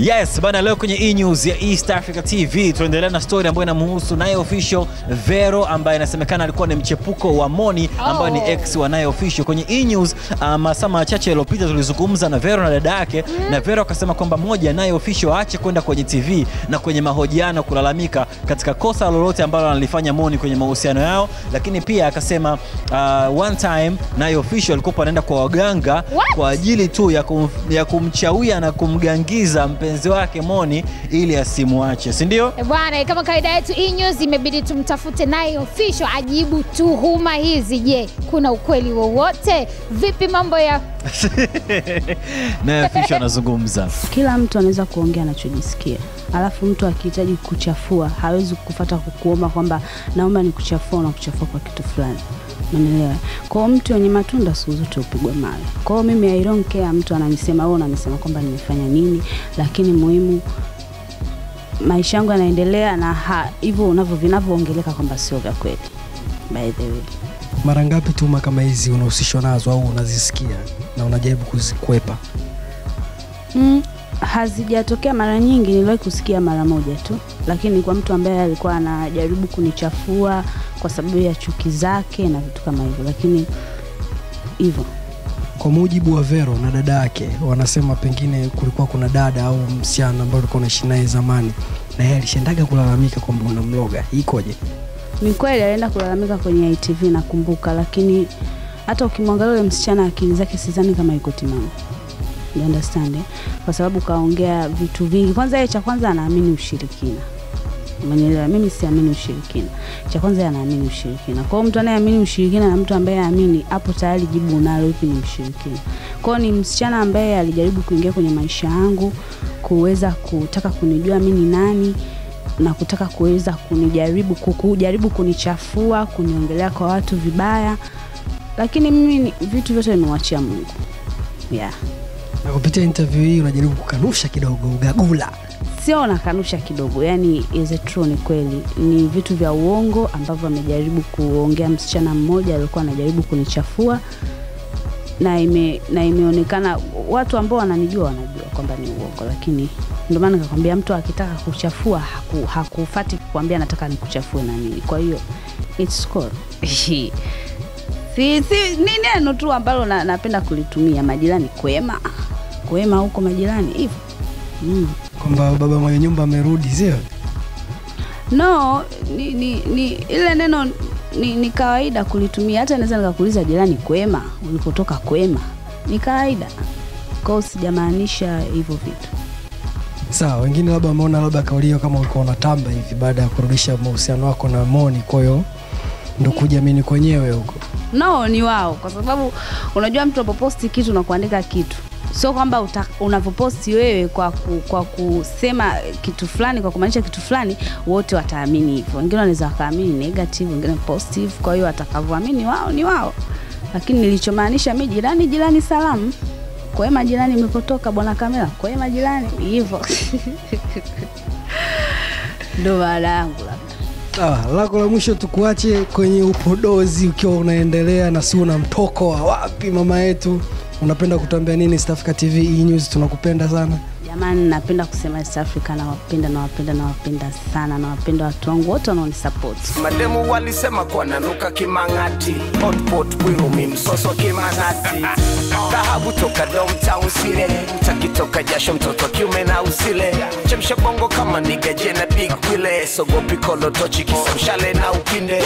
Yes, bana leo kwenye E News ya East Africa TV tunaendelea na story ambayo inamhusu Naye Official Vero ambaye inasemekana alikuwa ni mchepuko wa Moni ambaye ni Oh. ex wa Naye Official. Kwenye E News uh, masaa machache yaliyopita tulizungumza na Vero na dada yake mm. na Vero akasema kwamba moja, Naye Official aache kwenda kwenye TV na kwenye mahojiano kulalamika katika kosa lolote ambalo analifanya Moni kwenye mahusiano yao, lakini pia akasema uh, one time Naye Official alikuwa anaenda kwa waganga What? kwa ajili tu ya, kum, ya kumchawia na kumgangiza mpenzi wake Moni ili asimwache, si ndio? Eh, Bwana, kama kawaida yetu E News imebidi tumtafute naye official ajibu tuhuma hizi. Je, kuna ukweli wowote? Vipi mambo ya Naye Official anazungumza. Kila mtu anaweza kuongea anachojisikia, alafu mtu akihitaji kuchafua hawezi kufata kukuomba kwamba naomba ni kuchafua na kuchafua kwa kitu fulani, umeelewa? Kwa hiyo mtu wenye matunda siku zote upigwa mawe. Kwa hiyo mimi I don't care mtu ananisema wewe unanisema kwamba nimefanya nini, lakini muhimu maisha yangu yanaendelea na ha- hivyo unavyo vinavyoongeleka kwamba sio vya kweli, by the way. Mara ngapi tuma kama hizi unahusishwa nazo au unazisikia na unajaribu kuzikwepa? Mm, hazijatokea mara nyingi, niliwahi kusikia mara moja tu, lakini kwa mtu ambaye alikuwa anajaribu kunichafua kwa sababu ya chuki zake na vitu kama hivyo, lakini hivyo Kwa mujibu wa Vero na dada yake, wanasema pengine kulikuwa kuna dada au msichana ambaye ulikuwa unaishi naye zamani na yeye alishendaga kulalamika kwamba unamloga. Ikoje? ni kweli alienda kulalamika kwenye ITV nakumbuka, lakini hata ukimwangalia yule msichana akili zake sizani kama iko timamu. You understand eh? Kwa sababu kaongea vitu vingi. Kwanza yeye cha kwanza anaamini ushirikina. Umenielewa? Mimi siamini ushirikina. Cha kwanza anaamini ushirikina. Kwa hiyo mtu anayeamini ushirikina na mtu ambaye haamini, hapo tayari jibu unalo, hiki ni ushirikina. Kwa hiyo ni msichana ambaye alijaribu kuingia kwenye maisha yangu, kuweza kutaka kunijua mimi ni nani na kutaka kuweza kunijaribu kujaribu kunichafua, kuniongelea kwa watu vibaya, lakini mimi vitu vyote nimewachia Mungu. Yeah. Na kupitia interview hii unajaribu kukanusha kidogo ugagula. Sio nakanusha kidogo, yani is it true, ni kweli, ni vitu vya uongo ambavyo amejaribu kuongea msichana mmoja alikuwa anajaribu kunichafua na ime, na imeonekana watu ambao wananijua wanajua kwamba ni uongo, lakini ndio maana nikakwambia mtu akitaka kuchafua haku, hakufati kukwambia nataka nikuchafue na nini. Kwa hiyo it's cool. si, si, ni neno tu ambalo na, napenda kulitumia majirani, kwema kwema huko majirani hivyo mm. Kwamba baba mwenye nyumba amerudi, sio? No, ni, ni, ni ile neno ni, ni kawaida kulitumia. Hata naweza nikakuuliza jirani, kwema, ulipotoka kwema, ni kawaida. Kwa hiyo sijamaanisha hivyo vitu. Sawa, wengine labda wameona labda kauli hiyo kama ulikuwa unatamba hivi baada ya kurudisha mahusiano wako na Moni, kwa hiyo ndo kujiamini kwenyewe huko. No, ni wao, kwa sababu unajua mtu anapoposti kitu na kuandika kitu sio kwamba unavyoposti wewe kwa, ku, kwa kusema kitu fulani kwa kumaanisha kitu fulani wote wataamini hivyo. Wengine wanaweza wakaamini negative, wengine positive. Kwa hiyo watakavyoamini wao ni wao, lakini nilichomaanisha mi jirani, jirani salamu kwee majirani imepotoka bwana kamera kwee majirani hivyo ndo maana yangu labda. Sawa, lako la mwisho tukuache kwenye upodozi ukiwa unaendelea na si una mtoko wa wapi mama yetu. Unapenda kutuambia nini East Africa TV E News? Tunakupenda sana. Jamani, napenda kusema East Africa, nawapenda nawapenda nawapenda sana, nawapenda watu wangu wote wanaonisupport. mademu walisema kwa nanuka kimang'ati hotpot bwirumi msoso kimanati dhahabu toka downtown sile takitoka jasho mtoto kiume na usile chemsha bongo kama nigaje na big wile sogopi kolotochi kisamshale na upinde